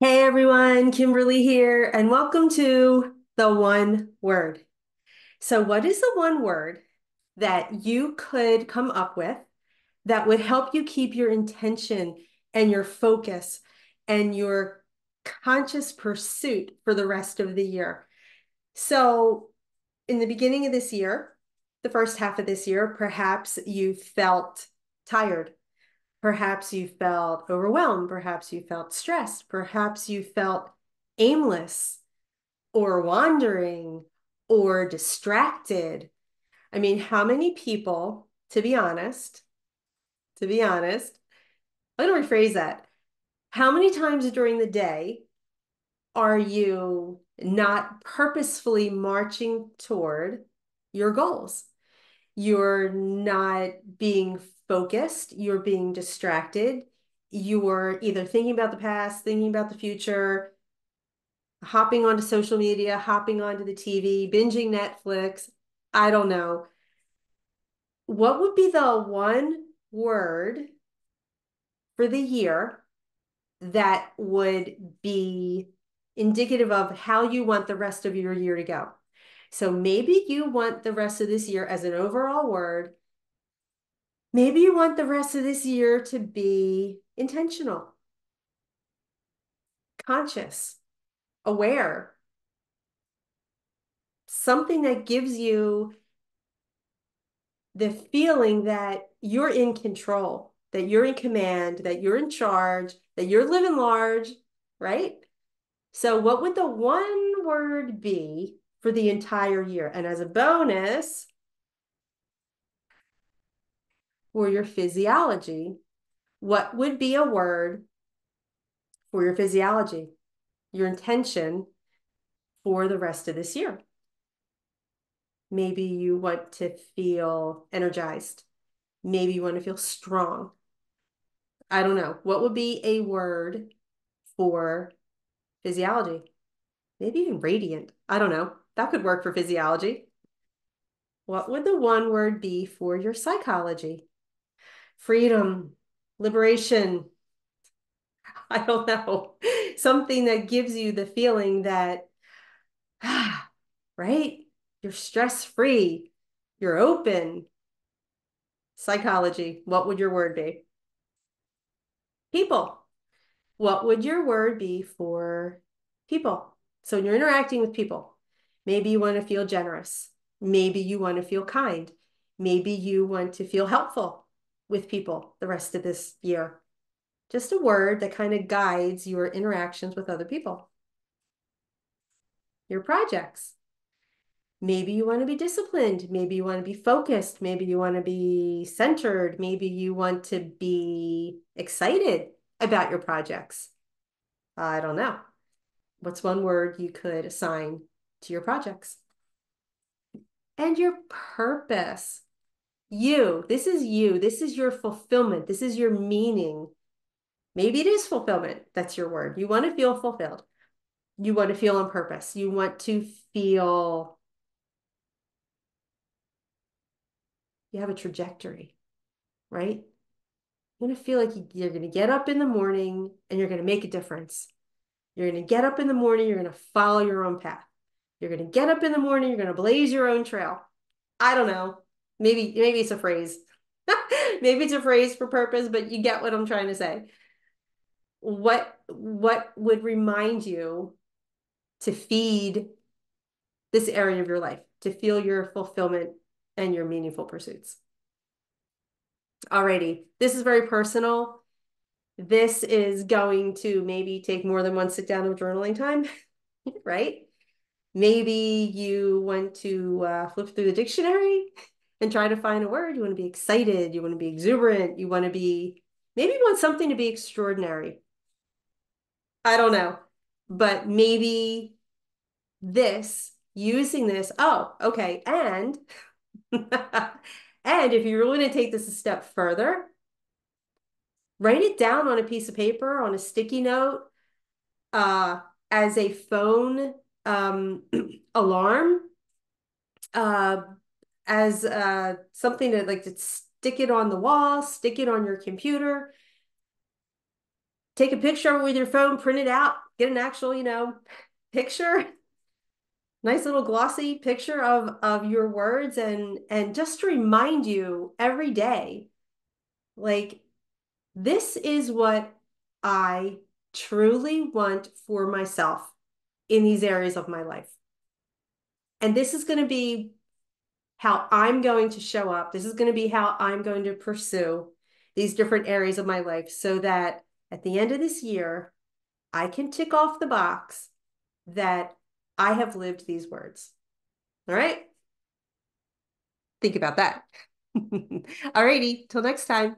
Hey everyone, Kimberly here, and welcome to the one word. So, what is the one word that you could come up with that would help you keep your intention and your focus and your conscious pursuit for the rest of the year? So, in the beginning of this year, the first half of this year, perhaps you felt tired Perhaps you felt overwhelmed. Perhaps you felt stressed. Perhaps you felt aimless or wandering or distracted. I mean, how many people, to be honest, to be honest, I'm going to rephrase that. How many times during the day are you not purposefully marching toward your goals? You're not being focused, you're being distracted, you're either thinking about the past, thinking about the future, hopping onto social media, hopping onto the TV, binging Netflix. I don't know. What would be the one word for the year that would be indicative of how you want the rest of your year to go? So maybe you want the rest of this year as an overall word Maybe you want the rest of this year to be intentional, conscious, aware, something that gives you the feeling that you're in control, that you're in command, that you're in charge, that you're living large, right? So, what would the one word be for the entire year? And as a bonus, for your physiology, what would be a word for your physiology, your intention for the rest of this year? Maybe you want to feel energized. Maybe you want to feel strong. I don't know. What would be a word for physiology? Maybe even radiant. I don't know. That could work for physiology. What would the one word be for your psychology? freedom, liberation. I don't know, something that gives you the feeling that, right? You're stress free, you're open. Psychology, what would your word be? People. What would your word be for people? So you're interacting with people, maybe you want to feel generous. Maybe you want to feel kind. Maybe you want to feel helpful with people the rest of this year. Just a word that kind of guides your interactions with other people. Your projects. Maybe you want to be disciplined. Maybe you want to be focused. Maybe you want to be centered. Maybe you want to be excited about your projects. I don't know. What's one word you could assign to your projects? And your purpose. You, this is you. This is your fulfillment. This is your meaning. Maybe it is fulfillment. That's your word. You want to feel fulfilled. You want to feel on purpose. You want to feel you have a trajectory, right? You want to feel like you're going to get up in the morning and you're going to make a difference. You're going to get up in the morning, you're going to follow your own path. You're going to get up in the morning, you're going to blaze your own trail. I don't know. Maybe maybe it's a phrase. maybe it's a phrase for purpose, but you get what I'm trying to say. What what would remind you to feed this area of your life, to feel your fulfillment and your meaningful pursuits? Alrighty, this is very personal. This is going to maybe take more than one sit down of journaling time, right? Maybe you want to uh, flip through the dictionary and try to find a word. You want to be excited. You want to be exuberant. You want to be, maybe you want something to be extraordinary. I don't know. But maybe this, using this, oh, okay. And, and if you're really going to take this a step further, write it down on a piece of paper, on a sticky note, uh, as a phone um, alarm. Uh, as uh, something to like to stick it on the wall, stick it on your computer. take a picture of it with your phone, print it out, get an actual, you know, picture nice little glossy picture of of your words and and just to remind you every day like this is what i truly want for myself in these areas of my life and this is going to be how i'm going to show up this is going to be how i'm going to pursue these different areas of my life so that at the end of this year i can tick off the box that I have lived these words. All right. Think about that. All righty. Till next time.